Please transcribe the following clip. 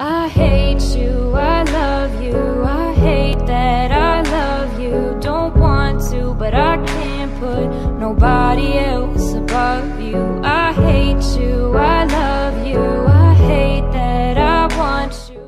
I hate you, I love you, I hate that I love you. Don't want to, but I can't put nobody else above you. I hate you, I love you, I hate that I want you.